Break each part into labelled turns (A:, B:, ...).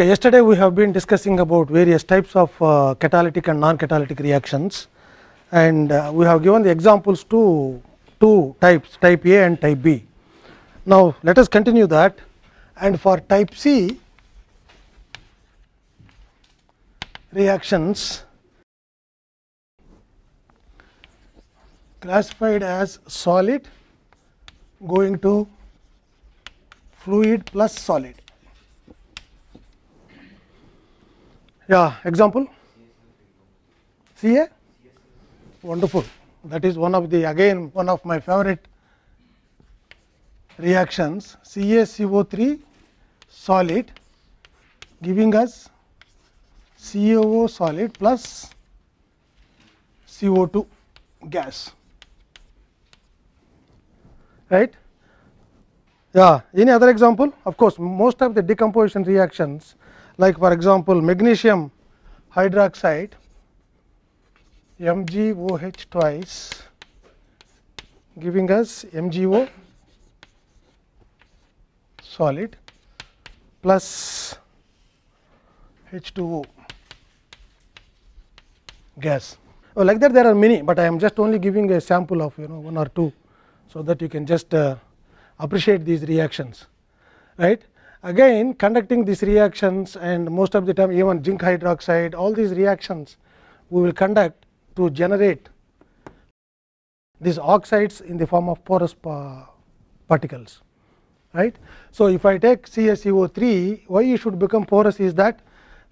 A: Okay, yesterday we have been discussing about various types of uh, catalytic and non-catalytic reactions and uh, we have given the examples to two types type A and type B. Now, let us continue that and for type C reactions classified as solid going to fluid plus solid. Yeah, example. CA wonderful. That is one of the again one of my favorite reactions. CaCO3 solid giving us CaO solid plus CO2 gas. Right? Yeah any other example? Of course most of the decomposition reactions like for example magnesium hydroxide MgOH twice giving us MgO solid plus H2O gas. Oh, like that there are many, but I am just only giving a sample of you know one or two, so that you can just uh, appreciate these reactions, right. Again conducting these reactions and most of the time even zinc hydroxide all these reactions we will conduct to generate these oxides in the form of porous pa particles right. So, if I take CaCO3 why it should become porous is that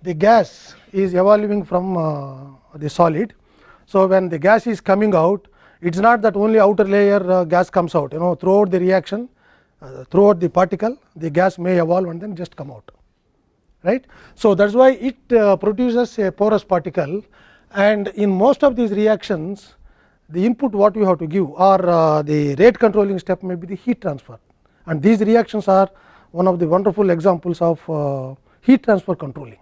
A: the gas is evolving from uh, the solid. So, when the gas is coming out it is not that only outer layer uh, gas comes out you know throughout the reaction uh, throughout the particle the gas may evolve and then just come out right. So, that is why it uh, produces a porous particle and in most of these reactions the input what you have to give or uh, the rate controlling step may be the heat transfer and these reactions are one of the wonderful examples of uh, heat transfer controlling.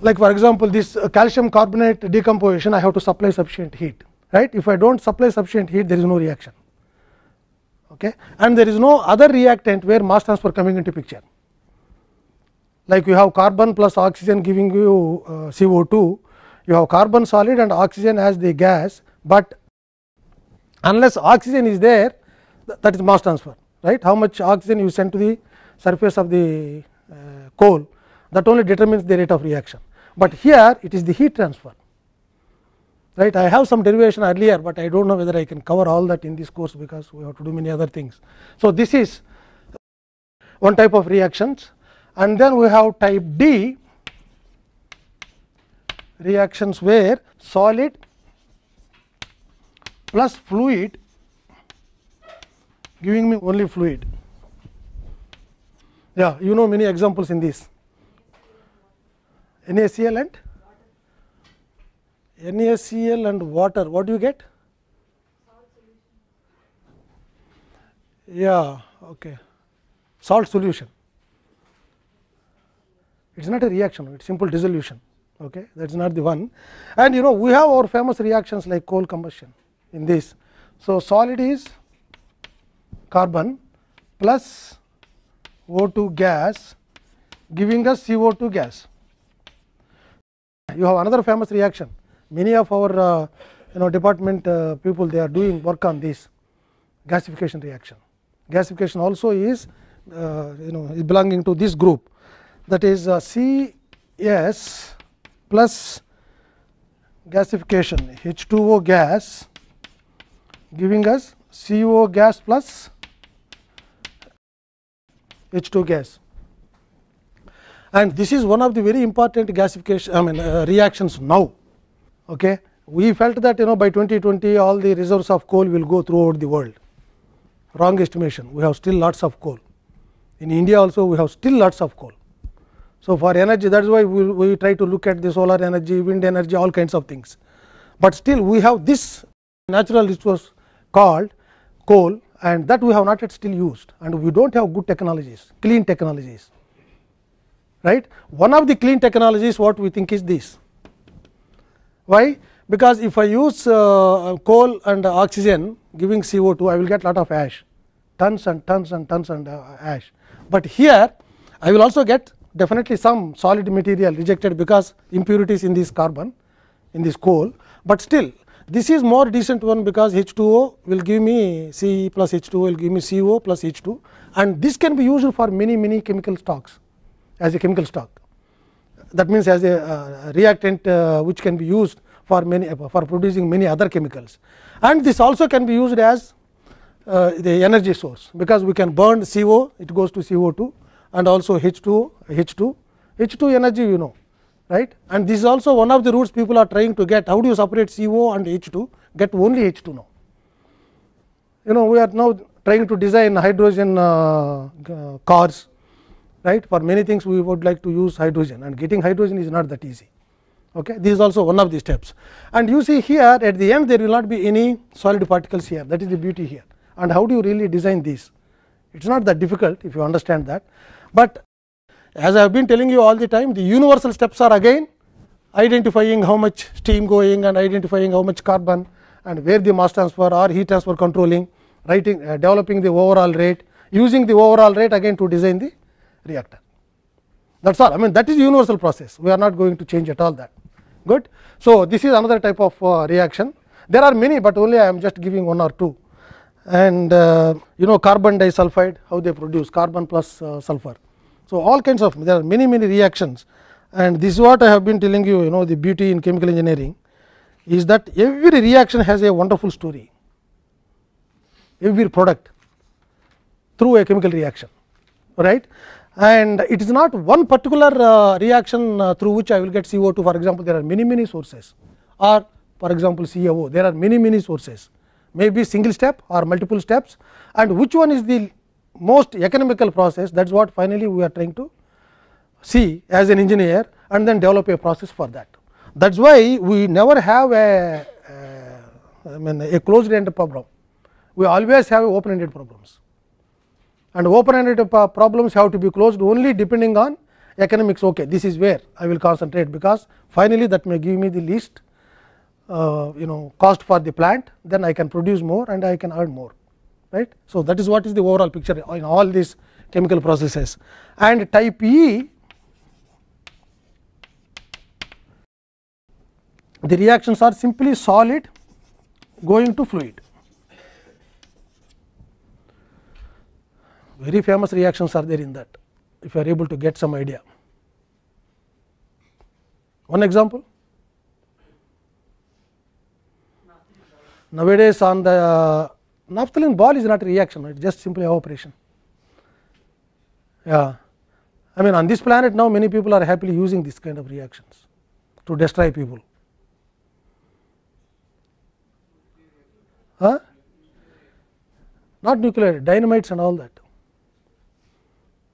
A: Like for example, this uh, calcium carbonate decomposition I have to supply sufficient heat right if I do not supply sufficient heat there is no reaction okay? And there is no other reactant where mass transfer coming into picture. Like you have carbon plus oxygen giving you uh, CO2 you have carbon solid and oxygen as the gas, but unless oxygen is there th that is mass transfer right? How much oxygen you send to the surface of the uh, coal that only determines the rate of reaction, but here it is the heat transfer right. I have some derivation earlier, but I do not know whether I can cover all that in this course because we have to do many other things. So, this is one type of reactions and then we have type D reactions where solid plus fluid giving me only fluid. Yeah, you know many examples in this. NaCl and NaCl and water, what do you get? Yeah, okay. Salt solution. It is not a reaction, it is simple dissolution okay that is not the one and you know we have our famous reactions like coal combustion in this so solid is carbon plus O2 gas giving us CO2 gas you have another famous reaction many of our uh, you know department uh, people they are doing work on this gasification reaction gasification also is uh, you know is belonging to this group that is uh, CS plus gasification H2O gas giving us CO gas plus H2 gas. And this is one of the very important gasification I mean uh, reactions now. Okay. We felt that you know by 2020 all the reserves of coal will go throughout the world. Wrong estimation. We have still lots of coal. In India also we have still lots of coal. So, for energy that is why we, we try to look at the solar energy, wind energy all kinds of things, but still we have this natural resource called coal and that we have not yet still used and we do not have good technologies, clean technologies right. One of the clean technologies what we think is this. Why? Because if I use uh, coal and oxygen giving CO2 I will get lot of ash, tons and tons and tons and uh, ash, but here I will also get definitely some solid material rejected because impurities in this carbon in this coal, but still this is more decent one because H2O will give me C plus H2O will give me CO plus H2 and this can be used for many many chemical stocks as a chemical stock. That means, as a uh, reactant uh, which can be used for many for producing many other chemicals. And this also can be used as uh, the energy source because we can burn CO it goes to CO2 and also H2O H2 H2 energy you know right? And this is also one of the routes people are trying to get. How do you separate CO and H2 get only H2 now. You know we are now trying to design hydrogen uh, cars right? For many things we would like to use hydrogen and getting hydrogen is not that easy. Okay? This is also one of the steps. And you see here at the end there will not be any solid particles here. That is the beauty here. And how do you really design this? It is not that difficult if you understand that. But as I have been telling you all the time the universal steps are again identifying how much steam going and identifying how much carbon and where the mass transfer or heat transfer controlling writing uh, developing the overall rate using the overall rate again to design the reactor. That is all. I mean that is universal process. We are not going to change at all that. Good. So, this is another type of uh, reaction. There are many, but only I am just giving one or two. And uh, you know carbon disulfide how they produce carbon plus uh, sulfur. So, all kinds of there are many many reactions. And this is what I have been telling you you know the beauty in chemical engineering is that every reaction has a wonderful story. Every product through a chemical reaction. Right and it is not one particular uh, reaction uh, through which I will get CO2 for example, there are many many sources. Or for example, CaO there are many many sources. Maybe single step or multiple steps. And which one is the most economical process? That is what finally we are trying to see as an engineer and then develop a process for that. That is why we never have a, a I mean a closed ended problem, we always have open ended problems and open ended problems have to be closed only depending on economics. Okay this is where I will concentrate because finally that may give me the least uh, you know cost for the plant. Then I can produce more and I can earn more right. So, that is what is the overall picture in all these chemical processes. And type E the reactions are simply solid going to fluid very famous reactions are there in that if you are able to get some idea. One example nowadays on the uh, naphthalene ball is not a reaction it is just simply evaporation. Yeah. I mean on this planet now many people are happily using this kind of reactions to destroy people. Huh? Not nuclear dynamites and all that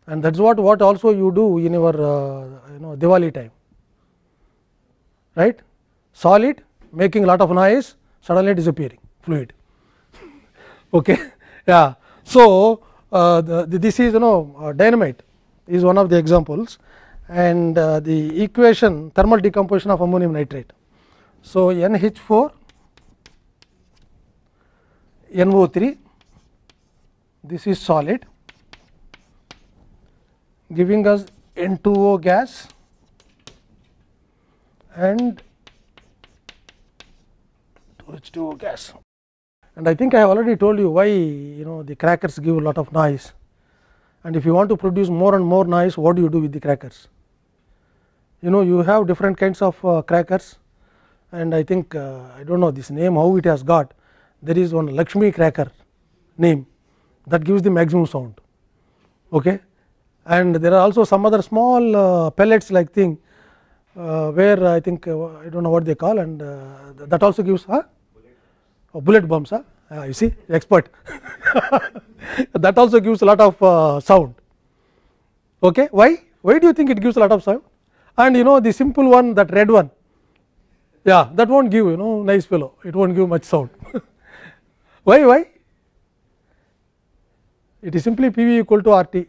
A: and that is what what also you do in your uh, you know Diwali time right solid making lot of noise suddenly disappearing fluid okay yeah so uh, the, this is you know uh, dynamite is one of the examples and uh, the equation thermal decomposition of ammonium nitrate so nh4 no3 this is solid giving us N2O gas and H2O gas. And I think I have already told you why you know the crackers give a lot of noise and if you want to produce more and more noise what do you do with the crackers? You know you have different kinds of uh, crackers and I think uh, I do not know this name how it has got there is one Lakshmi cracker name that gives the maximum sound. Okay and there are also some other small uh, pellets like thing uh, where I think uh, I do not know what they call and that also gives huh? oh, bullet bombs huh? you see expert. That also gives a lot of sound. Okay why? Why do you think it gives a lot of sound? And you know the simple one that red one. Yeah that won't give you know nice fellow. It won't give much sound. Why why? It is simply PV equal to RT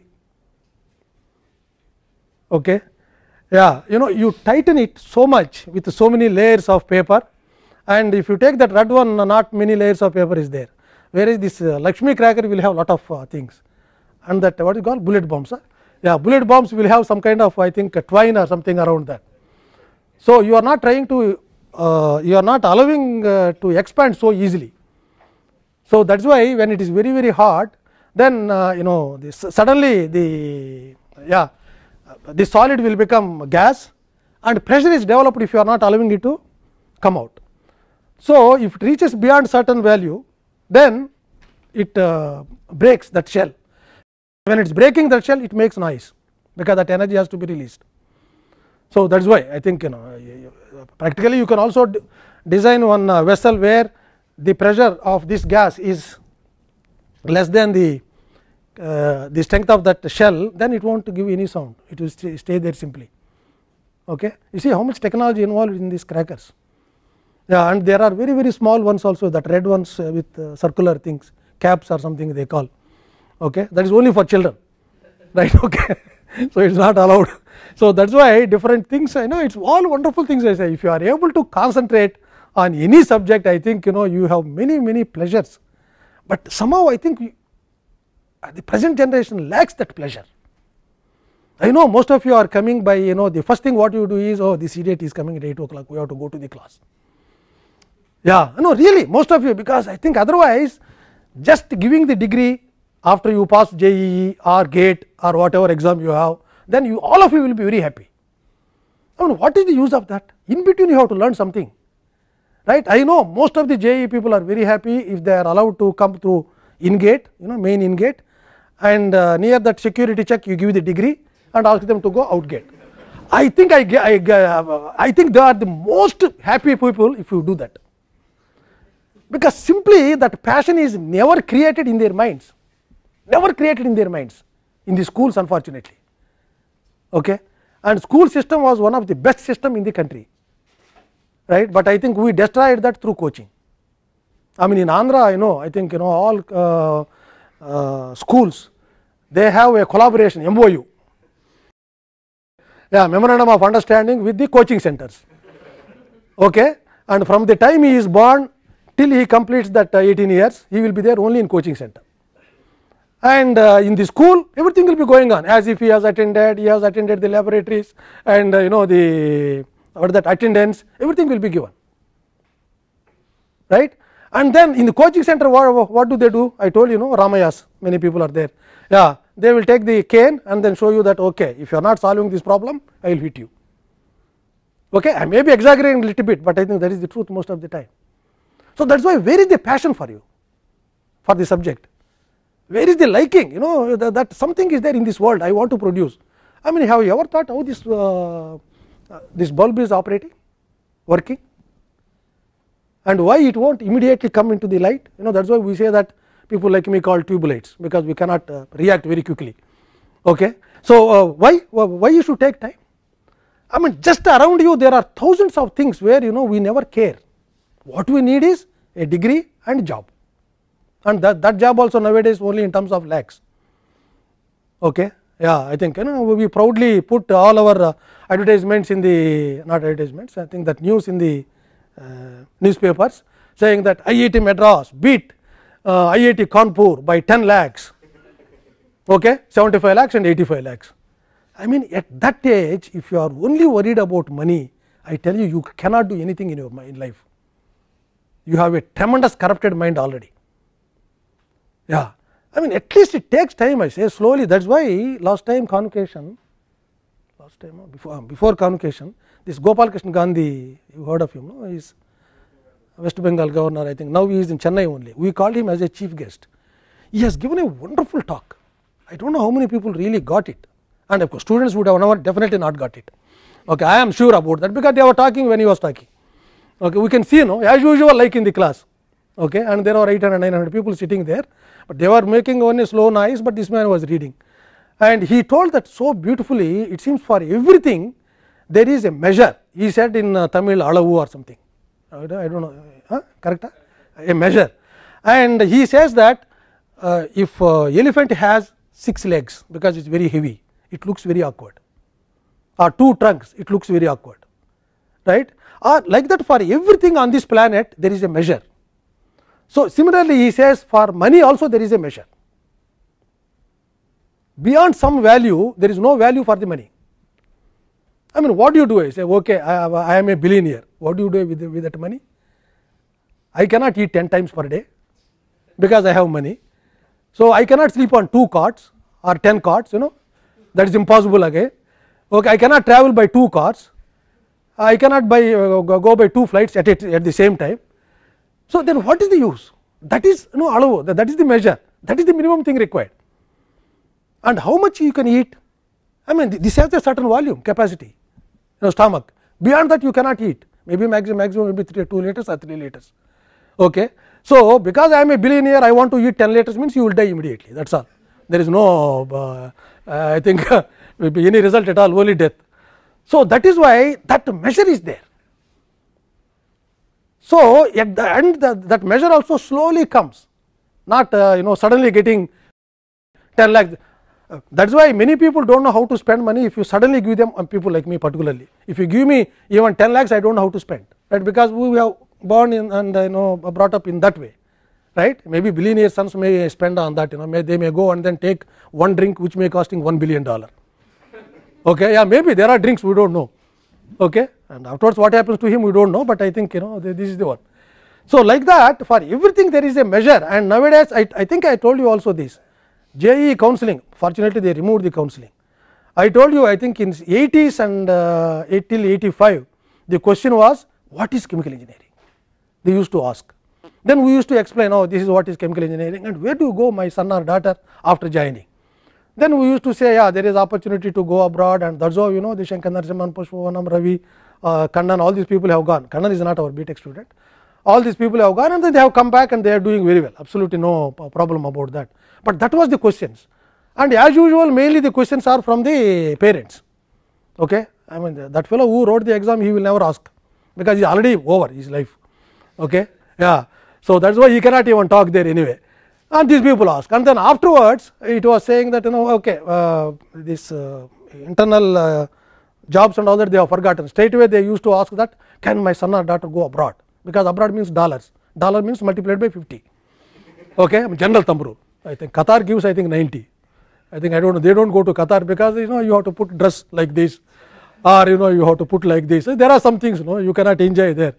A: okay yeah you know you tighten it so much with so many layers of paper and if you take that red one not many layers of paper is there whereas this uh, Lakshmi cracker will have lot of uh, things and that what is called bullet bombs huh? yeah bullet bombs will have some kind of I think twine or something around that. So, you are not trying to uh, you are not allowing uh, to expand so easily. So, that is why when it is very very hard then uh, you know suddenly the yeah the solid will become gas and pressure is developed if you are not allowing it to come out. So, if it reaches beyond certain value then it uh, breaks that shell when it is breaking that shell it makes noise because that energy has to be released. So, that is why I think you know practically you can also design one uh, vessel where the pressure of this gas is less than the uh, the strength of that shell then it not give any sound. It will stay, stay there simply. Okay. You see how much technology involved in these crackers? Yeah, and there are very very small ones also that red ones uh, with uh, circular things caps or something they call. Okay? That is only for children. Right? Okay? So it is not allowed. So that is why different things I know it is all wonderful things I say. If you are able to concentrate on any subject I think you know you have many many pleasures. But somehow I think we, Uh, the present generation lacks that pleasure I know most of you are coming by you know the first thing what you do is oh this idiot is coming at 8 o'clock we have to go to the class yeah no really most of you because I think otherwise just giving the degree after you pass JEE or GATE or whatever exam you have, then you all of you will be very happy. I mean what is the use of that? In between you have to learn something, right. I know most of the JEE people are very happy if they are allowed to come through in gate, you know main in gate and uh, near that security check you give the degree and ask them to go out gate. I think I, I, I think they are the most happy people if you do that because simply that passion is never created in their minds never created in their minds in the schools unfortunately. Okay. And school system was one of the best system in the country, right. But I think we destroyed that through coaching. I mean in Andhra I know I think you know all uh, uh, schools they have a collaboration MOU, yeah memorandum of understanding with the coaching centers. Okay. And from the time he is born till he completes that uh, 18 years he will be there only in coaching center and uh, in the school everything will be going on as if he has attended, he has attended the laboratories and uh, you know the what that attendance everything will be given right. And then in the coaching center what, what do they do? I told you know Ramaiahs many people are there. Yeah they will take the cane and then show you that okay if you are not solving this problem I will hit you. Okay I may be exaggerating a little bit but I think that is the truth most of the time. So that is why where is the passion for you for the subject? Where is the liking? You know that, that, something is there in this world I want to produce. I mean have you ever thought how this uh, uh, this bulb is operating working and why it not immediately come into the light you know that is why we say that people like me call tubulates because we cannot uh, react very quickly. Okay. So, uh, why why you should take time I mean just around you there are thousands of things where you know we never care what we need is a degree and job and that, that job also nowadays only in terms of lakhs. Okay. Yeah, I think you know we proudly put all our uh, advertisements in the not advertisements. I think that news in the Uh, newspapers saying that IIT Madras beat uh, IIT Kanpur by 10 lakhs, okay, 75 lakhs and 85 lakhs. I mean at that age, if you are only worried about money, I tell you, you cannot do anything in your in life. You have a tremendous corrupted mind already. Yeah, I mean at least it takes time I say slowly that is why last time convocation, last time uh, before, uh, before convocation this Gopal Krishna Gandhi you heard of him no he is West Bengal governor I think now he is in Chennai only we called him as a chief guest. He has given a wonderful talk I dont know how many people really got it and of course students would have never definitely not got it okay I am sure about that because they were talking when he was talking okay we can see no know as usual like in the class okay and there are 800 900 people sitting there but they were making only slow noise, but this man was reading. And he told that so beautifully, it seems for everything there is a measure. He said in uh, Tamil alavu or something, I do not know, huh? correct? A measure. And he says that uh, if uh, elephant has 6 legs because it is very heavy, it looks very awkward or 2 trunks, it looks very awkward, right? Or like that for everything on this planet there is a measure so, similarly he says for money also there is a measure. beyond some value there is no value for the money. I mean what do you do? I say okay I, I am a billionaire what do you do with, with that money? I cannot eat 10 times per day because I have money. So, I cannot sleep on 2 cots or 10 cots you know that is impossible again. Okay, I cannot travel by 2 cars, I cannot buy uh, go by 2 flights at, it, at the same time. So, then what is the use? That is you know that is the measure that is the minimum thing required and how much you can eat I mean this has a certain volume capacity you know stomach beyond that you cannot eat maybe maximum maximum maybe 3 2 liters or 3 liters. Okay. So, because I am a billionaire I want to eat 10 liters means you will die immediately that is all there is no uh, I think any result at all only death. So, that is why that measure is there. So, at the end that, that measure also slowly comes not uh, you know suddenly getting 10 lakh uh, that is why many people do not know how to spend money if you suddenly give them uh, people like me particularly. If you give me even 10 lakhs I do not know how to spend right? Because we have born in and you know brought up in that way right? Maybe billionaire sons may spend on that you know may they may go and then take one drink which may costing 1 billion dollar. Okay yeah maybe there are drinks we do not know okay? And afterwards what happens to him we do not know but I think you know this is the one. So, like that for everything there is a measure. And nowadays I, I think I told you also this JEE counseling fortunately they removed the counseling. I told you I think in 80s and uh, till 85 the question was what is chemical engineering they used to ask. Then we used to explain oh this is what is chemical engineering and where do you go my son or daughter after joining. Then we used to say yeah there is opportunity to go abroad and that is how you know the Shankar Narasimhan, Pushpavanam, Ravi, uh, Kannan all these people have gone, Kannan is not our BTech student. All these people have gone and then they have come back and they are doing very well absolutely no problem about that. But that was the questions and as usual mainly the questions are from the parents. Okay. I mean that fellow who wrote the exam he will never ask because he is already over his life. Okay. Yeah. So, that is why he cannot even talk there anyway and these people ask and then afterwards it was saying that you know okay uh, this uh, internal uh, jobs and all that they have forgotten straight away they used to ask that can my son or daughter go abroad because abroad means dollars dollar means multiplied by 50 okay general thumb rule I think Qatar gives I think 90 I think I don't know they don't go to Qatar because you know you have to put dress like this or you know you have to put like this there are some things you know you cannot enjoy there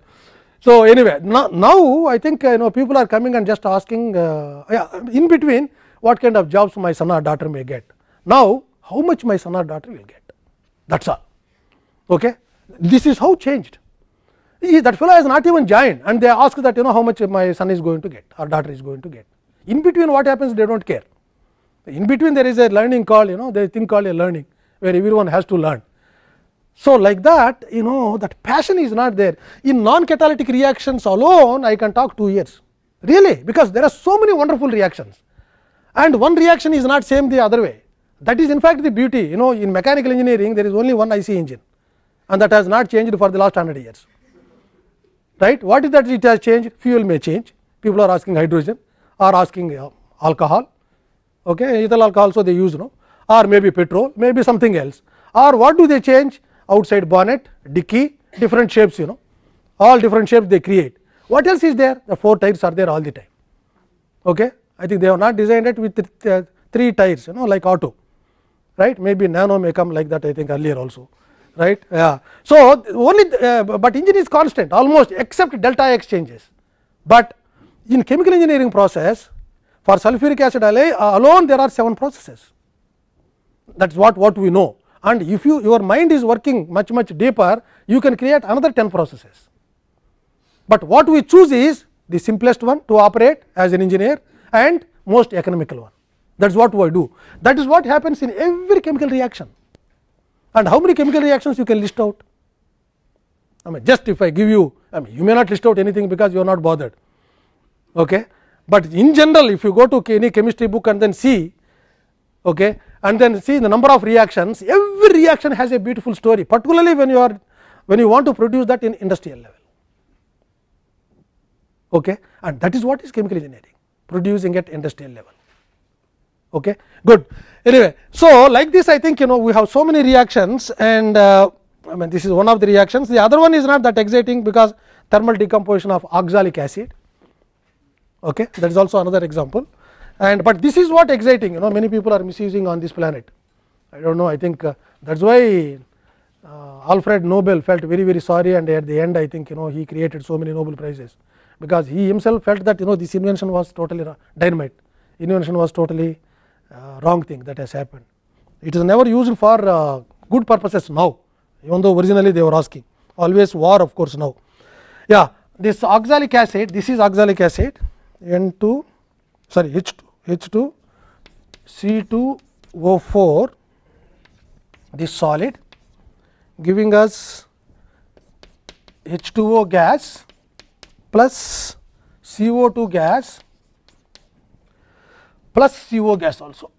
A: so, anyway now, now I think you know people are coming and just asking uh, yeah, in between what kind of jobs my son or daughter may get. Now, how much my son or daughter will get that is all. Okay. This is how changed. That fellow has not even joined and they ask that you know how much my son is going to get or daughter is going to get. In between what happens they do not care. In between there is a learning called you know there is a thing called a learning where everyone has to learn. So, like that you know that passion is not there. In non catalytic reactions alone I can talk 2 years. Really? Because there are so many wonderful reactions. And one reaction is not same the other way. That is in fact the beauty. You know in mechanical engineering there is only one IC engine and that has not changed for the last 100 years. Right? What is that it has changed? Fuel may change. People are asking hydrogen or asking uh, alcohol okay ethyl alcohol also they use no or maybe petrol maybe something else or what do they change outside bonnet, dicky, different shapes you know, all different shapes they create. What else is there? The 4 tires are there all the time. Okay? I think they have not designed it with th uh, 3 tires you know like auto, right. Maybe nano may come like that I think earlier also, right. Yeah. So, only uh, but engine is constant almost except delta x changes, but in chemical engineering process for sulfuric acid uh, alone there are 7 processes. That is what, what we know. And if you your mind is working much much deeper you can create another 10 processes. But what we choose is the simplest one to operate as an engineer and most economical one. That is what we do. That is what happens in every chemical reaction. And how many chemical reactions you can list out? I mean just if I give you I mean you may not list out anything because you are not bothered okay? But in general if you go to any chemistry book and then see okay and then see the number of reactions every reaction has a beautiful story particularly when you are when you want to produce that in industrial level. Okay? And that is what is chemical engineering producing at industrial level. Okay? Good. Anyway so like this i think you know we have so many reactions and uh, i mean this is one of the reactions. The other one is not that exciting because thermal decomposition of oxalic acid okay that is also another example. And but this is what exciting you know many people are misusing on this planet. I don't know i think uh, that's why uh, alfred nobel felt very very sorry and at the end i think you know he created so many nobel prizes. Because he himself felt that you know this invention was totally dynamite. Invention was totally uh, wrong thing that has happened. It is never used for uh, good purposes now even though originally they were asking. Always war of course now. Yeah this oxalic acid this is oxalic acid n2 sorry h2 h2 c2o4 this solid giving us H2O gas plus CO2 gas plus CO gas also.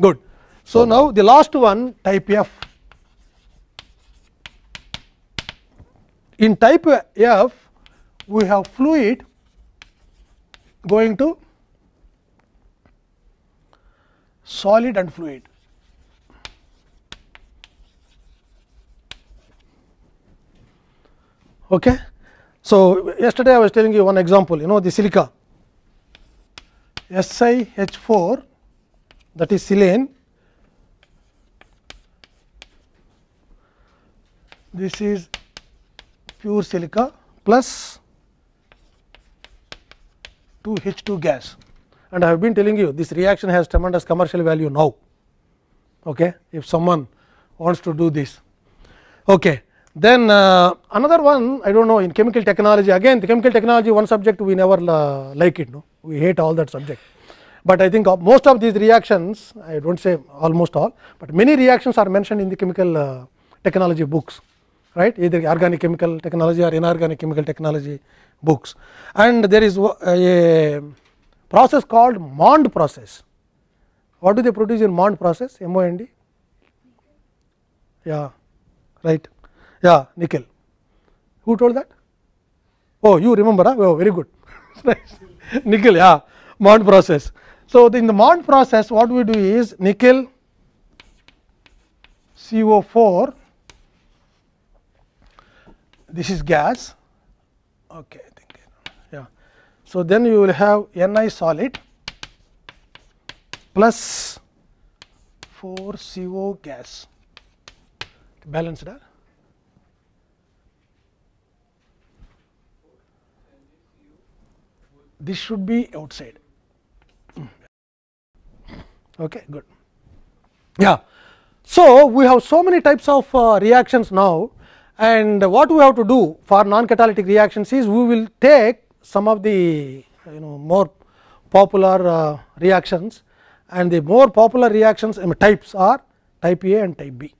A: Good. So, now the last one type F. In type F, we have fluid going to solid and fluid. Okay. So, yesterday I was telling you one example, you know the silica SiH4 that is silane, this is pure silica plus 2 H2 gas and I have been telling you this reaction has tremendous commercial value now. Okay. If someone wants to do this. Okay. Then uh, another one I do not know in chemical technology again the chemical technology one subject we never uh, like it no we hate all that subject. But I think of most of these reactions I do not say almost all, but many reactions are mentioned in the chemical uh, technology books right either organic chemical technology or inorganic chemical technology books and there is a process called MOND process. What do they produce in MOND process? MOND? Yeah, right. Yeah, nickel. Who told that? Oh, you remember? Huh? Oh, very good. nickel, yeah, MOND process. So, in the MOND process, what we do is nickel CO4, this is gas. Okay. So, then you will have Ni solid plus 4 CO gas balanced. Huh? This should be outside. Okay, good. Yeah. So, we have so many types of uh, reactions now and what we have to do for non catalytic reactions is we will take some of the you know more popular uh, reactions and the more popular reactions types are type A and type B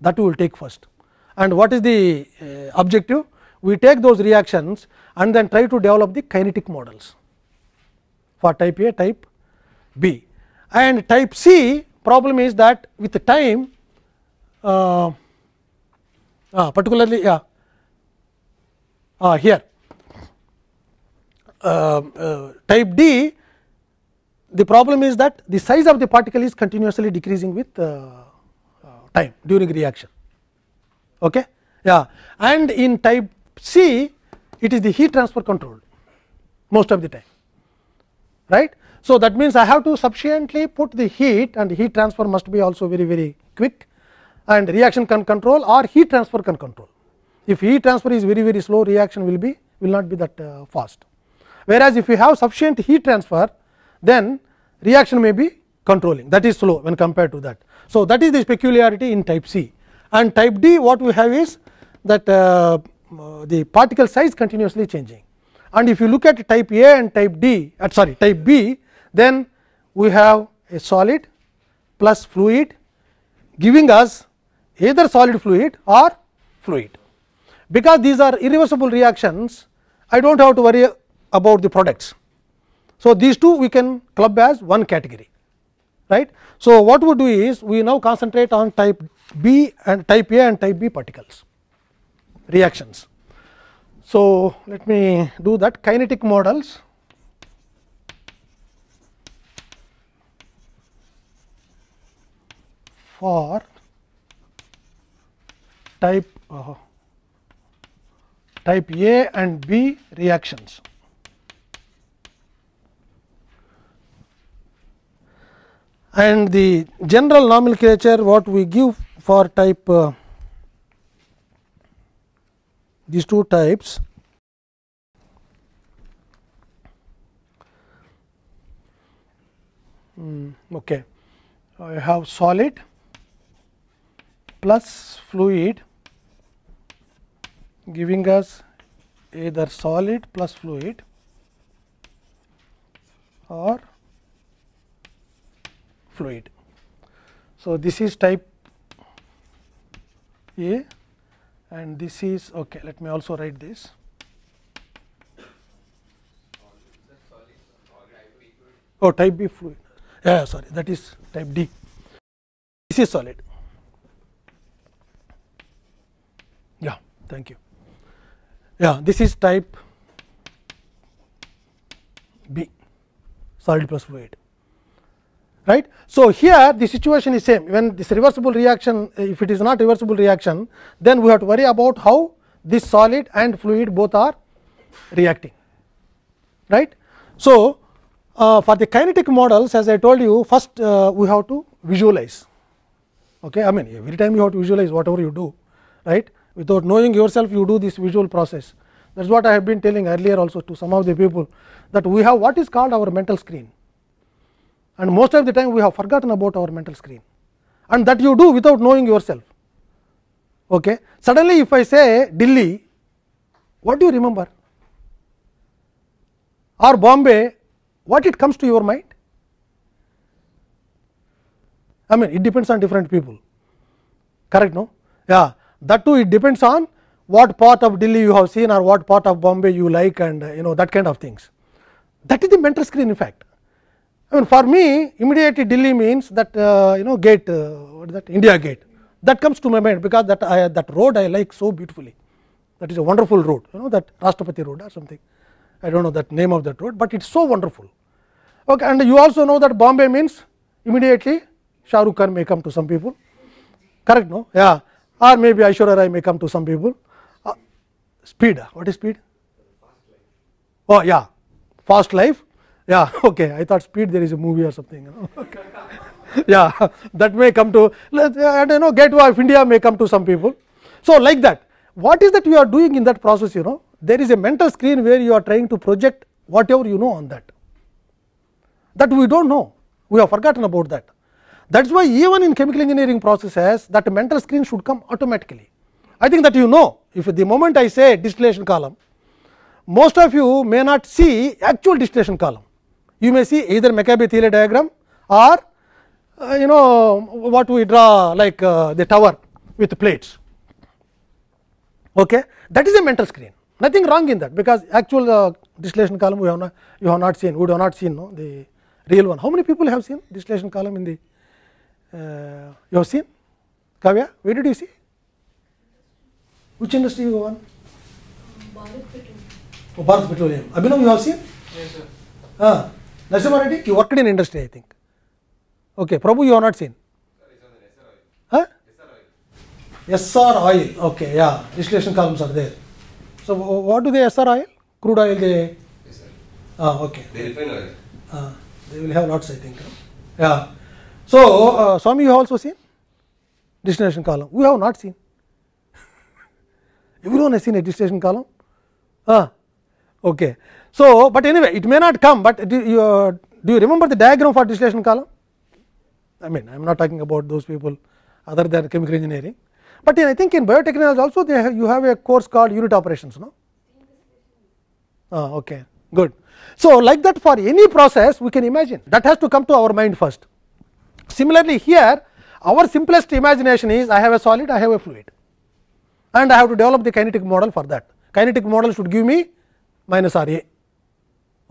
A: that we will take first. And what is the uh, objective? We take those reactions and then try to develop the kinetic models for type A, type B. And type C problem is that with the time uh, uh, particularly yeah, uh, here type D, the problem is that the size of the particle is continuously decreasing with uh, time during reaction. Okay? Yeah. And in type C, it is the heat transfer control most of the time, right. So, that means I have to sufficiently put the heat and heat transfer must be also very very quick and reaction can control or heat transfer can control. If heat transfer is very very slow reaction will be will not be that uh, fast whereas if you have sufficient heat transfer then reaction may be controlling that is slow when compared to that. So, that is the peculiarity in type C and type D what we have is that uh, the particle size continuously changing and if you look at type A and type D uh, sorry type B then we have a solid plus fluid giving us either solid fluid or fluid. Because these are irreversible reactions I do not have to worry about the products. So, these two we can club as one category right. So, what we do is we now concentrate on type B and type A and type B particles reactions. So, let me do that kinetic models for type uh, type A and B reactions. And the general nomenclature what we give for type uh, these two types Mm, okay. I have solid plus fluid giving us either solid plus fluid or fluid. So, this is type A and this is okay let me also write this. Oh type B fluid. Yeah sorry that is type D. This is solid. Yeah thank you. Yeah this is type B solid plus fluid right. So, here the situation is same. When this reversible reaction if it is not reversible reaction then we have to worry about how this solid and fluid both are reacting. Right. So, uh, for the kinetic models as I told you first uh, we have to visualize. Okay? I mean every time you have to visualize whatever you do right? Without knowing yourself you do this visual process. That is what I have been telling earlier also to some of the people that we have what is called our mental screen and most of the time we have forgotten about our mental screen and that you do without knowing yourself. Okay. Suddenly if I say Delhi, what do you remember or Bombay, what it comes to your mind? I mean it depends on different people, correct no? Yeah, that too it depends on what part of Delhi you have seen or what part of Bombay you like and you know that kind of things. That is the mental screen in fact. I mean for me immediately Delhi means that uh, you know gate uh, what is that? India gate. That comes to my mind because that I, that road I like so beautifully. That is a wonderful road you know that Rashtrapati road or something. I do not know that name of that road, but it is so wonderful. Okay, and you also know that Bombay means immediately Shah Rukh Khan may come to some people. Correct no? Yeah. Or maybe Aishwarya Rai may come to some people. Uh, speed what is speed? Fast life. oh yeah. Fast life yeah okay. I thought speed there is a movie or something you know. Okay. yeah that may come to and you know gateway of india may come to some people. So like that what is that you are doing in that process you know? There is a mental screen where you are trying to project whatever you know on that. That we do not know. We have forgotten about that. That is why even in chemical engineering processes that mental screen should come automatically. I think that you know if the moment i say distillation column most of you may not see actual distillation column you may see either McCabe Thiele diagram or uh, you know what we draw like uh, the tower with plates. Okay. That is a mental screen nothing wrong in that because actual uh, distillation column we have not you have not seen we have not seen no the real one. How many people have seen distillation column in the uh, you have seen Kavya where did you see which industry you go on? Oh, Bharat Petroleum. Abhinav you have seen?
B: Yes, sir.
A: Ah, Narasimha Reddy, you worked in industry, I think. Okay, Prabhu, you have not seen. Huh? SR oil. Okay, yeah, distillation columns are there. So, wh- what do they SR oil? Crude oil, they.
B: Yes, sir.
A: Ah, okay.
B: They refine oil.
A: Ah, they will have lots, I think. Yeah. So, uh, Swami, you have also seen distillation column. We have not seen. Everyone has seen a distillation column. Ah, okay. So, but anyway, it may not come, but do you, do you remember the diagram for distillation column? I mean, I am not talking about those people other than chemical engineering, but in, I think in biotechnology also they have, you have a course called unit operations, no? Ah, okay, good. So, like that for any process we can imagine that has to come to our mind first. Similarly, here our simplest imagination is I have a solid, I have a fluid and I have to develop the kinetic model for that. Kinetic model should give me minus R A.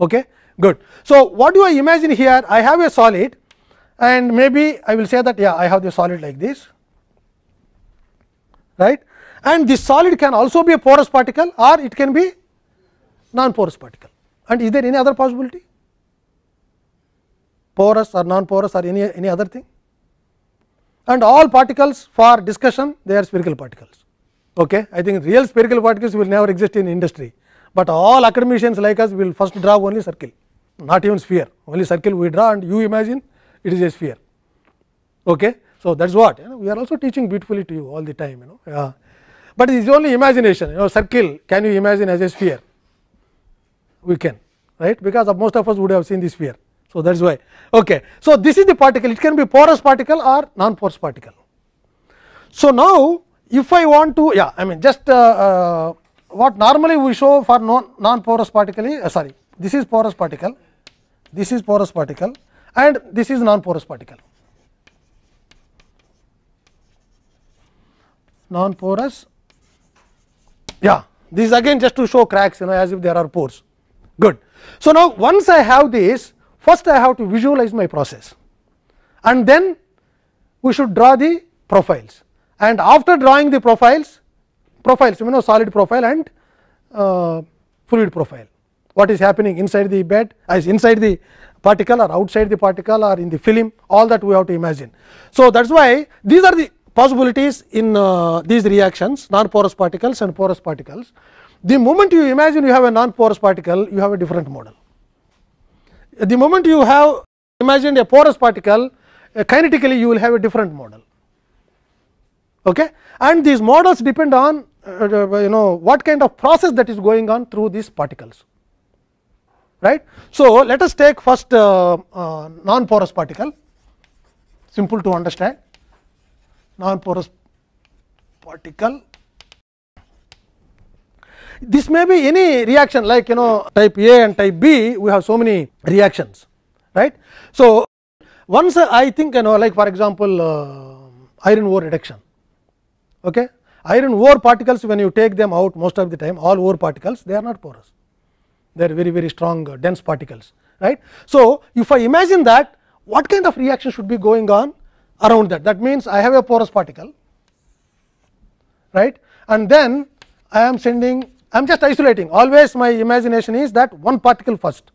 A: Okay, good. So, what do I imagine here? I have a solid and maybe I will say that yeah I have the solid like this right? And this solid can also be a porous particle or it can be non porous particle. And is there any other possibility? Porous or non porous or any any other thing? And all particles for discussion they are spherical particles. Okay i think real spherical particles will never exist in industry but all academicians like us will first draw only circle not even sphere only circle we draw and you imagine it is a sphere Okay. So, that is what you know, we are also teaching beautifully to you all the time you know. Yeah. But it is only imagination you know circle can you imagine as a sphere we can right because of most of us would have seen the sphere. So, that is why. Okay. So, this is the particle it can be porous particle or non porous particle. So, now if I want to yeah I mean just uh, uh, what normally we show for non, porous particle is uh, sorry this is porous particle this is porous particle and this is non porous particle. Non porous yeah this is again just to show cracks you know as if there are pores good. So, now once I have this first I have to visualize my process and then we should draw the profiles and after drawing the profiles profiles you know solid profile and uh, fluid profile what is happening inside the bed as inside the particle or outside the particle or in the film all that we have to imagine. So, that is why these are the possibilities in uh, these reactions non porous particles and porous particles. The moment you imagine you have a non porous particle you have a different model. The moment you have imagined a porous particle uh, kinetically you will have a different model okay and these models depend on you know what kind of process that is going on through these particles right. So, let us take first uh, uh, non porous particle simple to understand non porous particle this may be any reaction like you know type A and type B we have so many reactions right. So, once I think you know like for example, uh, iron ore reduction okay. Iron ore particles when you take them out most of the time all ore particles they are not porous. They are very very strong uh, dense particles right. So, if I imagine that what kind of reaction should be going on around that? That means I have a porous particle right? And then I am sending I am just isolating. Always my imagination is that one particle first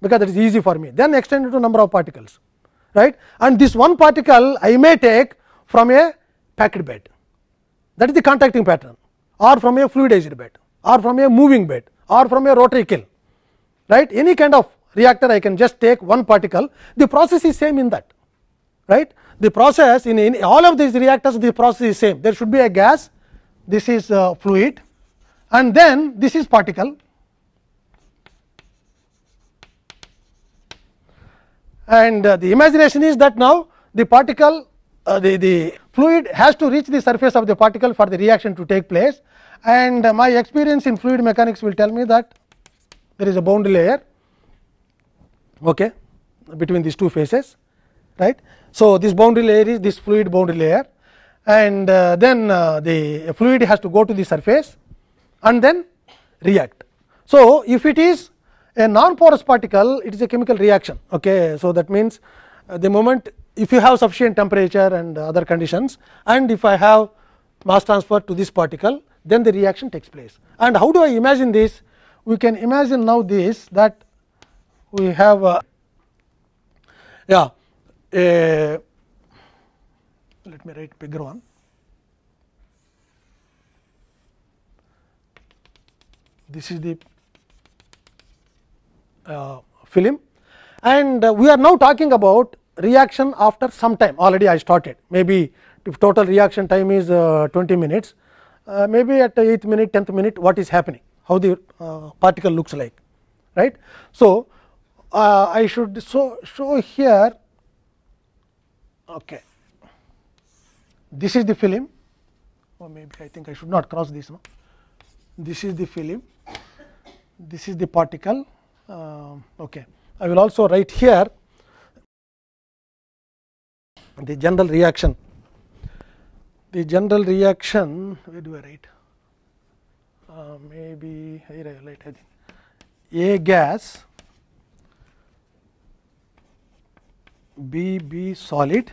A: because that is easy for me. Then extend it to number of particles right? And this one particle I may take from a packed bed that is the contacting pattern. Or from a fluidized bed. Or from a moving bed. Or from a rotary kiln right? Any kind of reactor I can just take one particle. The process is same in that. Right? The process in, in all of these reactors the process is same. There should be a gas. This is uh, fluid. And then this is particle. And uh, the imagination is that now the particle uh, the, the fluid has to reach the surface of the particle for the reaction to take place and uh, my experience in fluid mechanics will tell me that there is a boundary layer okay, between these two phases right. So, this boundary layer is this fluid boundary layer and uh, then uh, the fluid has to go to the surface and then react. So, if it is a non porous particle it is a chemical reaction. Okay. So, that means uh, the moment if you have sufficient temperature and other conditions and if I have mass transfer to this particle then the reaction takes place. And how do I imagine this? We can imagine now this that we have a, yeah a let me write bigger one. This is the uh, film and uh, we are now talking about reaction after some time. Already I started. Maybe if total reaction time is uh, 20 minutes. Uh, maybe at the 8th minute 10th minute what is happening? How the uh, particle looks like right. So, uh, I should so show here okay. this is the film. Or maybe I think I should not cross this this is the film. This is the particle. Uh, okay. I will also write here the general reaction. The general reaction where do I write? Uh, maybe here I write I think A gas B B solid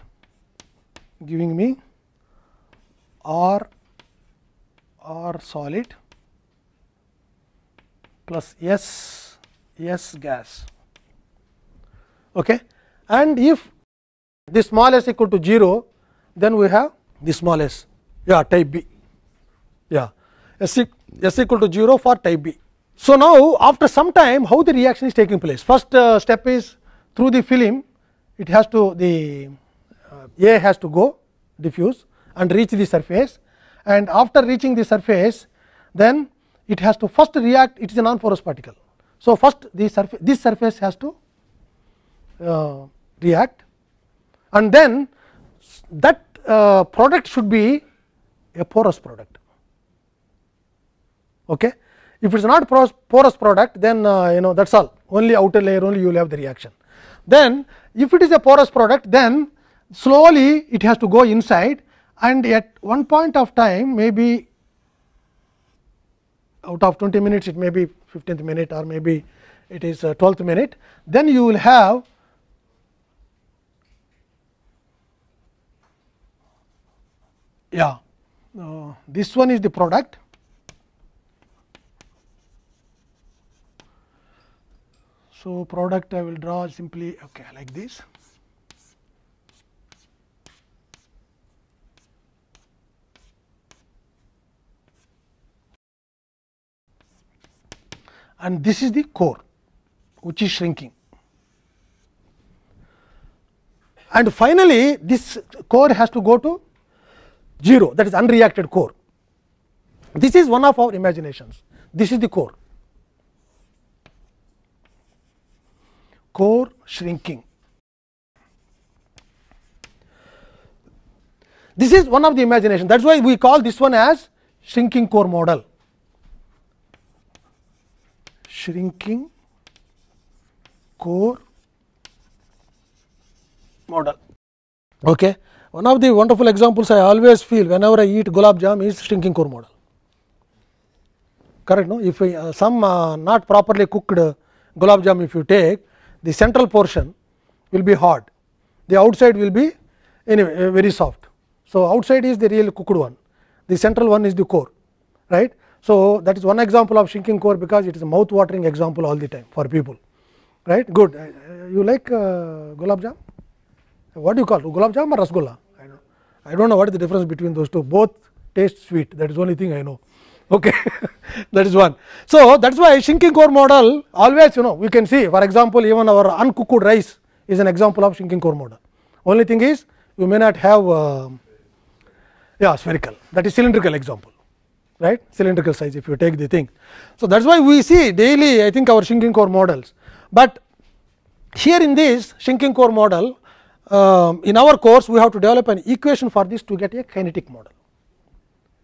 A: giving me R R solid plus S S gas. Okay? And if this small s equal to 0 then we have the small s. Yeah type B. Yeah. S, s equal to 0 for type B. So, now after some time how the reaction is taking place? First uh, step is through the film it has to the uh, A has to go diffuse and reach the surface. And after reaching the surface then it has to first react it is a non porous particle. So, first the surface this surface has to uh, react and then that uh, product should be a porous product. Okay. If it is not porous, porous product then uh, you know that is all only outer layer only you will have the reaction. Then if it is a porous product then slowly it has to go inside and at one point of time maybe out of 20 minutes it may be 15th minute or maybe it is 12th uh, minute then you will have yeah. Uh, this one is the product. So product i will draw simply okay like this. And this is the core which is shrinking. And finally, this core has to go to 0 that is unreacted core. This is one of our imaginations. This is the core. Core shrinking. This is one of the imagination. That is why we call this one as shrinking core model shrinking core model. Okay. One of the wonderful examples I always feel whenever I eat gulab jam is shrinking core model. Correct, no? If I, uh, some uh, not properly cooked uh, gulab jam, if you take the central portion will be hard, the outside will be anyway uh, very soft. So, outside is the real cooked one, the central one is the core, right. So, that is one example of shrinking core because it is a mouth watering example all the time for people right good. Uh, you like uh, gulab jam? What do you call it gulab jam or rasgulla? I don't, know what is the difference between those two both taste sweet that is only thing I know. Okay, that is one. So, that is why shrinking core model always you know we can see for example, even our uncooked rice is an example of shrinking core model. Only thing is you may not have uh, yeah spherical that is cylindrical example right cylindrical size if you take the thing. So, that is why we see daily I think our shrinking core models, but here in this shrinking core model um, in our course we have to develop an equation for this to get a kinetic model.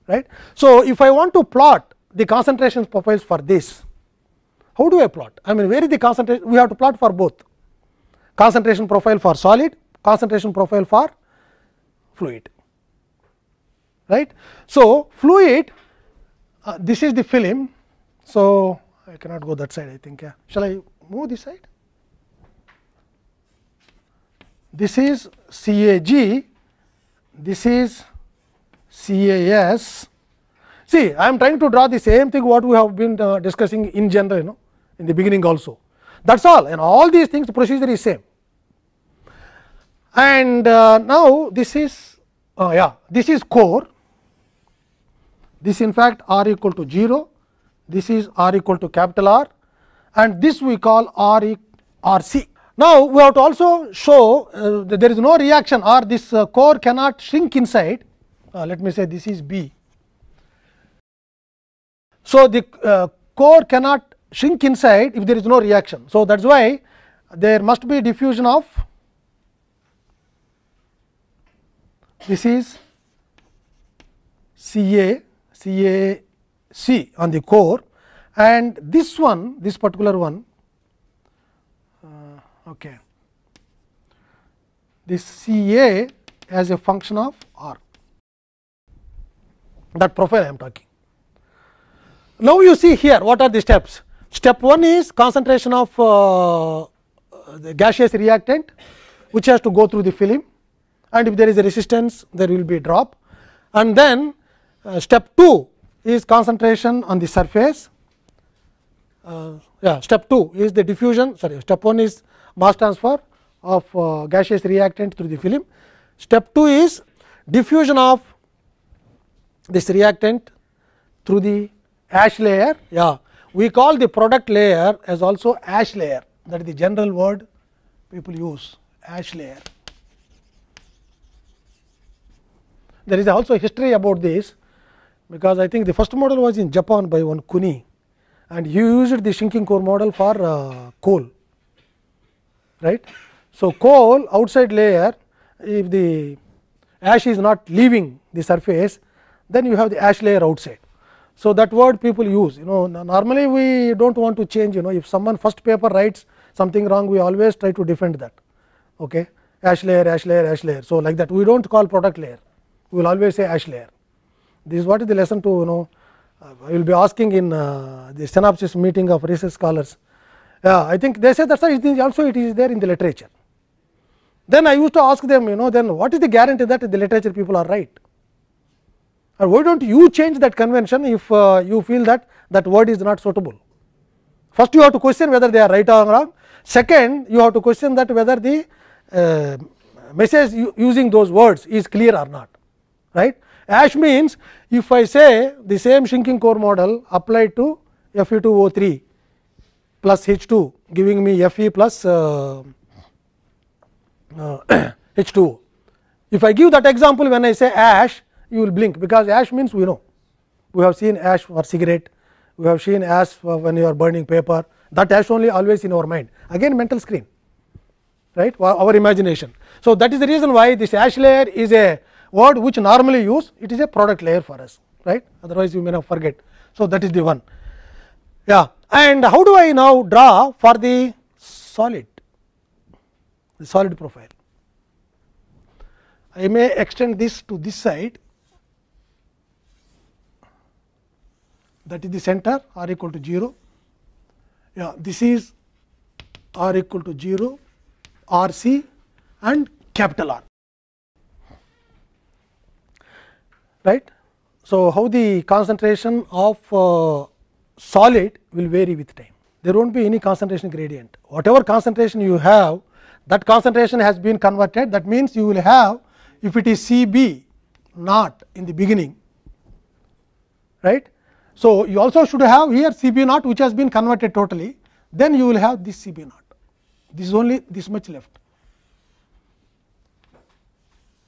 A: right. So, if I want to plot the concentration profiles for this, how do I plot? I mean where is the concentration we have to plot for both concentration profile for solid, concentration profile for fluid. right. So, fluid uh, this is the film. So, I cannot go that side I think yeah. Shall I move this side? This is CAG, this is CAS. See, I am trying to draw the same thing what we have been uh, discussing in general, you know, in the beginning also. That is all and all these things the procedure is same. And uh, now, this is uh, yeah, this is core this in fact r equal to 0, this is r equal to capital R and this we call r e r c. Now, we have to also show uh, that there is no reaction or this uh, core cannot shrink inside, uh, let me say this is B. So, the uh, core cannot shrink inside if there is no reaction. So, that is why there must be diffusion of this is C A CAC on the core and this one this particular one okay. This CA as a function of R. That profile I am talking. Now, you see here what are the steps? Step 1 is concentration of uh, the gaseous reactant which has to go through the film. And if there is a resistance there will be a drop. And then uh, step 2 is concentration on the surface. Uh, yeah, step 2 is the diffusion, sorry, step 1 is mass transfer of uh, gaseous reactant through the film. Step 2 is diffusion of this reactant through the ash layer. Yeah, we call the product layer as also ash layer that is the general word people use ash layer. there is also history about this because I think the first model was in Japan by one Kunii and he used the shrinking core model for uh, coal right. So, coal outside layer if the ash is not leaving the surface then you have the ash layer outside. So, that word people use you know normally we do not want to change you know if someone first paper writes something wrong we always try to defend that okay ash layer ash layer ash layer. So, like that we do not call product layer we will always say ash layer. This is what is the lesson to you know I will be asking in uh, the synopsis meeting of research scholars. Yeah, I think they say that is also it is there in the literature. Then I used to ask them you know then what is the guarantee that the literature people are right and why do not you change that convention if uh, you feel that that word is not suitable. First you have to question whether they are right or wrong, second you have to question that whether the uh, message using those words is clear or not right. Ash means if I say the same shrinking core model applied to Fe2O3 plus H2 giving me Fe plus uh, uh, H2O. If I give that example when I say ash you will blink because ash means we know. We have seen ash for cigarette. We have seen ash when you are burning paper. That ash only always in our mind. Again mental screen. Right? Our imagination. So, that is the reason why this ash layer is a word which normally use it is a product layer for us right? Otherwise you may not forget. So, that is the one. Yeah. And how do I now draw for the solid? The solid profile. I may extend this to this side. That is the center r equal to 0 yeah this is r equal to 0 r c and capital R right. So, how the concentration of uh, solid will vary with time. There will not be any concentration gradient. Whatever concentration you have that concentration has been converted. That means you will have if it is C b naught in the beginning right. So, you also should have here C b naught which has been converted totally. Then you will have this C b naught. This is only this much left.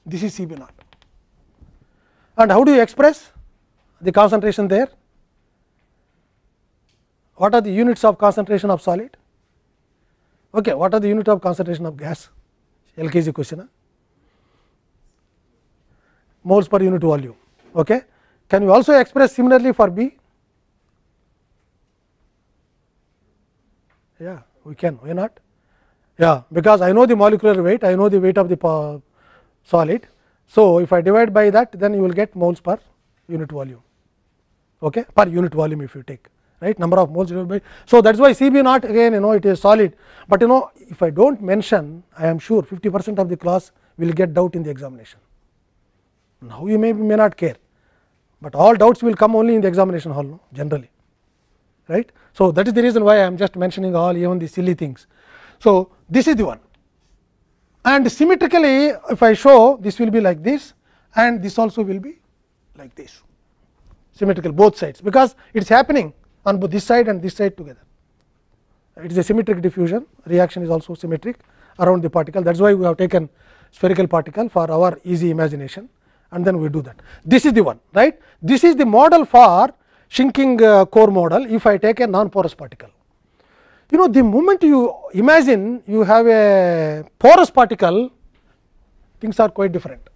A: This is C b naught and how do you express the concentration there? What are the units of concentration of solid? Okay what are the unit of concentration of gas? Lkg question huh? moles per unit volume okay? Can you also express similarly for b? Yeah we can why not? Yeah because i know the molecular weight i know the weight of the solid so if i divide by that then you will get moles per unit volume okay per unit volume if you take right number of moles divided by. So, that is why C b naught again you know it is solid, but you know if I do not mention I am sure 50 percent of the class will get doubt in the examination. Now, you may may not care, but all doubts will come only in the examination hall no, generally right. So, that is the reason why I am just mentioning all even the silly things. So, this is the one and symmetrically if I show this will be like this and this also will be like this symmetrical both sides because it is happening on both this side and this side together. It is a symmetric diffusion reaction is also symmetric around the particle that is why we have taken spherical particle for our easy imagination and then we do that. This is the one right this is the model for shrinking uh, core model if I take a non porous particle. You know the moment you imagine you have a porous particle things are quite different.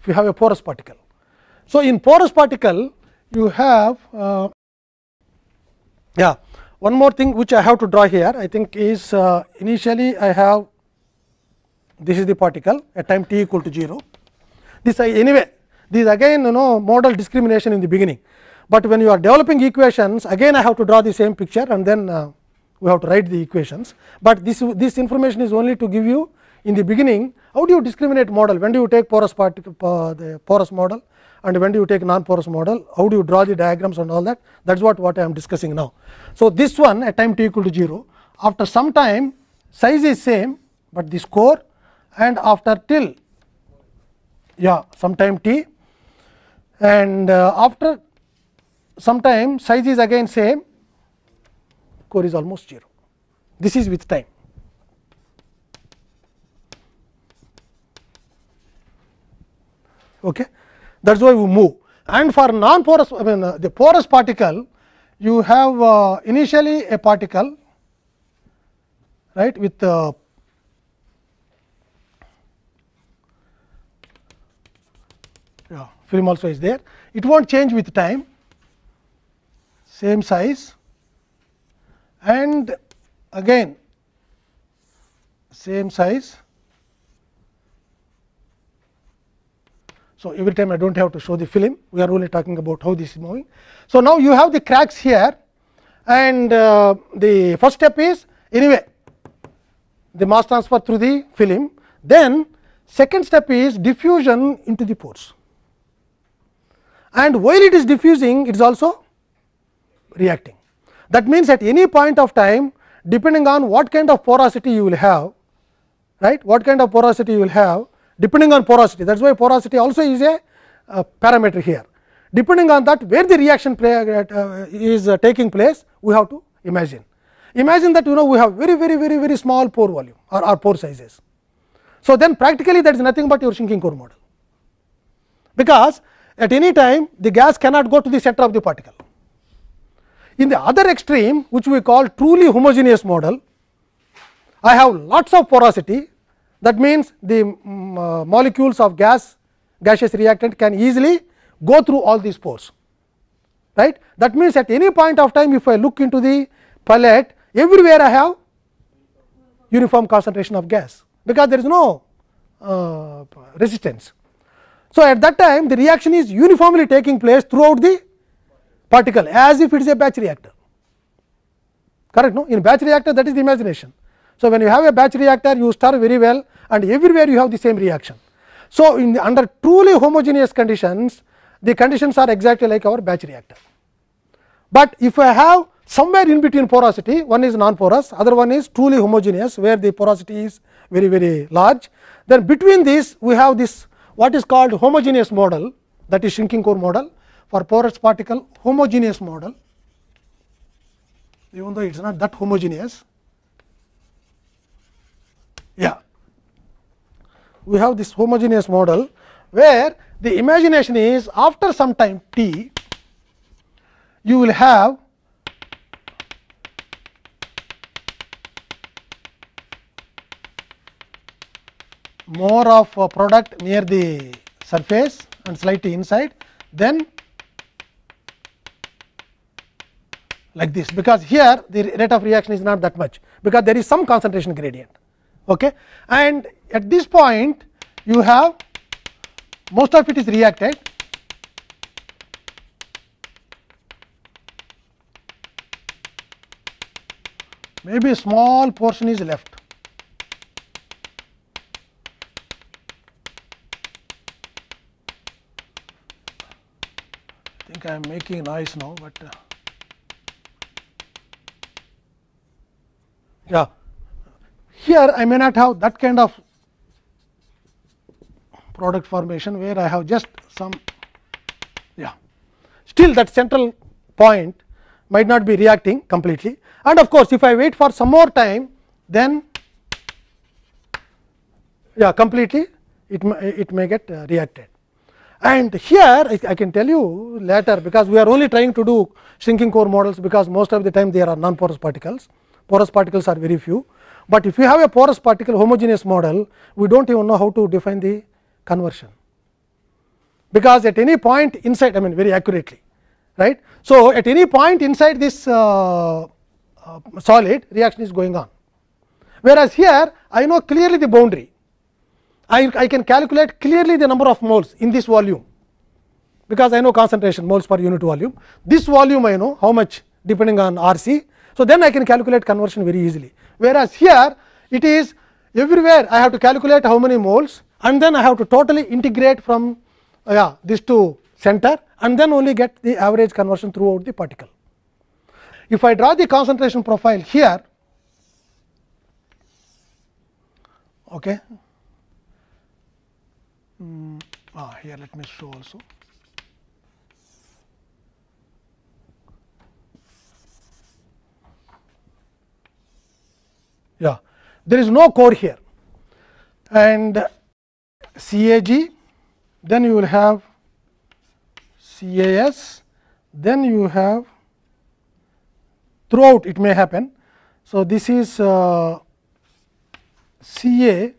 A: if you have a porous particle. So, in porous particle you have uh, yeah one more thing which I have to draw here I think is uh, initially I have this is the particle at time t equal to 0 this I anyway this again you know model discrimination in the beginning, but when you are developing equations again I have to draw the same picture and then uh, we have to write the equations, but this this information is only to give you in the beginning how do you discriminate model? When do you take porous particle uh, the porous model? And when do you take non porous model? How do you draw the diagrams and all that? That is what what I am discussing now. So, this one at time t equal to 0 after some time size is same, but this core and after till yeah some time t and uh, after some time size is again same core is almost 0 this is with time. Okay. That is why we move and for non porous I mean uh, the porous particle you have uh, initially a particle right with uh, yeah, film also is there. It not change with time. Same size. And again same size. So, every time I do not have to show the film, we are only talking about how this is moving. So, now you have the cracks here. And uh, the first step is anyway the mass transfer through the film, then second step is diffusion into the pores and while it is diffusing it is also reacting. That means, at any point of time depending on what kind of porosity you will have right what kind of porosity you will have depending on porosity that is why porosity also is a uh, parameter here. Depending on that where the reaction play, uh, is uh, taking place we have to imagine. Imagine that you know we have very very very very small pore volume or, or pore sizes. So, then practically that is nothing but your shrinking core model, because at any time the gas cannot go to the center of the particle. In the other extreme which we call truly homogeneous model, I have lots of porosity that means, the um, uh, molecules of gas gaseous reactant can easily go through all these pores right. That means, at any point of time if I look into the pellet everywhere I have uniform concentration of gas, because there is no uh, resistance. So, at that time the reaction is uniformly taking place throughout the particle as if it is a batch reactor correct no in batch reactor that is the imagination so, when you have a batch reactor you stir very well and everywhere you have the same reaction. So, in the, under truly homogeneous conditions the conditions are exactly like our batch reactor. But if I have somewhere in between porosity one is non porous other one is truly homogeneous where the porosity is very very large then between these we have this what is called homogeneous model that is shrinking core model for porous particle homogeneous model even though it is not that homogeneous yeah. We have this homogeneous model, where the imagination is after some time t, you will have more of product near the surface and slightly inside, then like this, because here the rate of reaction is not that much, because there is some concentration gradient okay. and at this point you have most of it is reacted maybe a small portion is left. I am making noise now, but uh, yeah. Here I may not have that kind of product formation, where I have just some yeah. Still that central point might not be reacting completely. And of course, if I wait for some more time then yeah completely it may, it may get uh, reacted. And here I, I, can tell you later because we are only trying to do shrinking core models because most of the time there are non porous particles, porous particles are very few. But if you have a porous particle homogeneous model, we do not even know how to define the conversion, because at any point inside I mean very accurately right. So, at any point inside this uh, uh, solid reaction is going on, whereas here I know clearly the boundary, I, I can calculate clearly the number of moles in this volume, because I know concentration moles per unit volume. This volume I know how much depending on R c. So, then I can calculate conversion very easily whereas here it is everywhere I have to calculate how many moles and then I have to totally integrate from uh, yeah, this to center and then only get the average conversion throughout the particle. If I draw the concentration profile here, okay. Mm, ah, here let me show also. yeah there is no core here and CAG then you will have CAS then you have throughout it may happen. So, this is uh, CA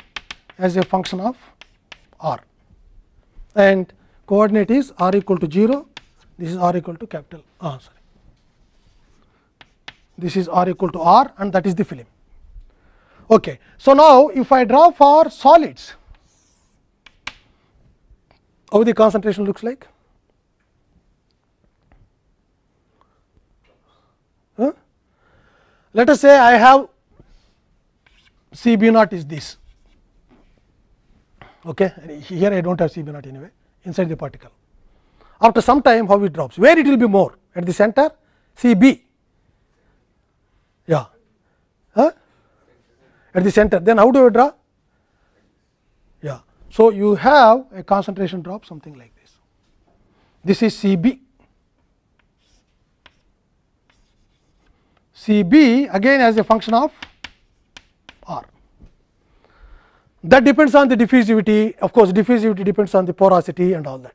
A: as a function of r and coordinate is r equal to 0 this is r equal to capital ah, sorry this is r equal to r and that is the film. Okay. So, now if I draw for solids how the concentration looks like huh? let us say I have C b naught is this okay? Here I do not have C b naught anyway. Inside the particle. After some time how it drops? Where it will be more? At the center? C b. Yeah. Huh? at the center. Then how do you draw? Yeah. So you have a concentration drop something like this. This is cb cb again as a function of r that depends on the diffusivity. Of course diffusivity depends on the porosity and all that.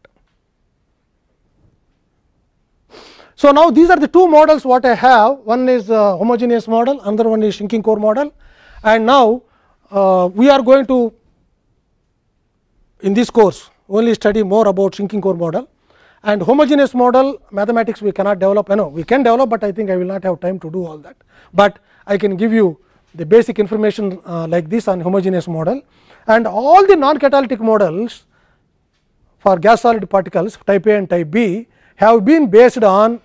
A: So, now these are the two models what I have. One is homogeneous model another one is shrinking core model. And now uh, we are going to in this course only study more about shrinking core model. And homogeneous model mathematics we cannot develop. I know we can develop, but I think I will not have time to do all that, but I can give you the basic information uh, like this on homogeneous model. And all the non catalytic models for gas solid particles type A and type B have been based on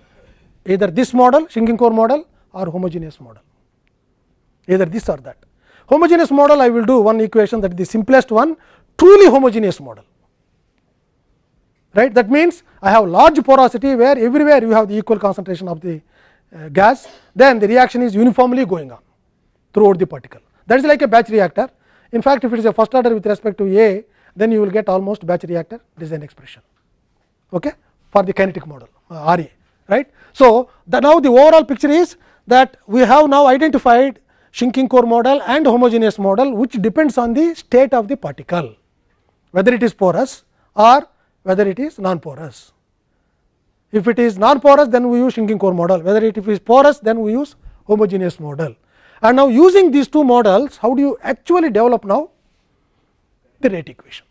A: either this model shrinking core model or homogeneous model. Either this or that. Homogeneous model I will do one equation that is the simplest one truly homogeneous model. Right? That means I have large porosity where everywhere you have the equal concentration of the uh, gas then the reaction is uniformly going on throughout the particle that is like a batch reactor in fact if it is a first order with respect to A then you will get almost batch reactor design expression okay for the kinetic model uh, RA right. So, the now the overall picture is that we have now identified shrinking core model and homogeneous model which depends on the state of the particle whether it is porous or whether it is non porous. If it is non porous then we use shrinking core model whether it is porous then we use homogeneous model. And now using these two models how do you actually develop now the rate equation.